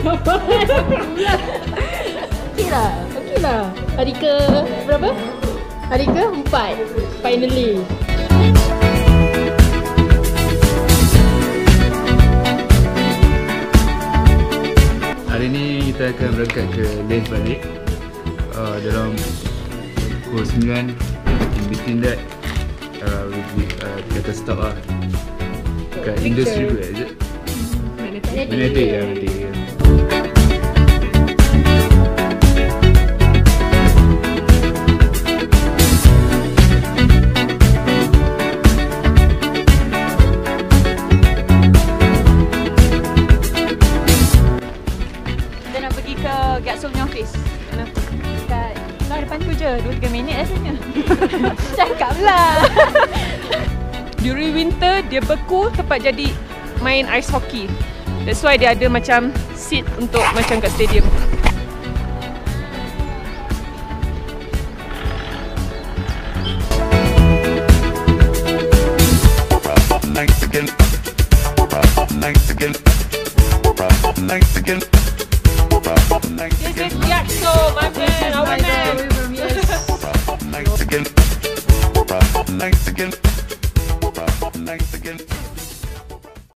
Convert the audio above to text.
Okey lah, okey lah. Hari ke berapa? Hari ke empat, finally. Hari ni kita akan berangkat ke Lens balik uh, Dalam pukul 9 In between that uh, We uh, kata stop lah Dekat industry pula it? Magnetic Magnetic ya, Magnetic. Office. Kenapa? Kat lah depan tu je, 2-3 minit rasanya. Cakap lah. During winter, dia beku tempat jadi main ice hockey. That's why dia ada macam seat untuk macam kat stadium. nights again. Nights again. is Jackson, my friend, our man. Thanks again.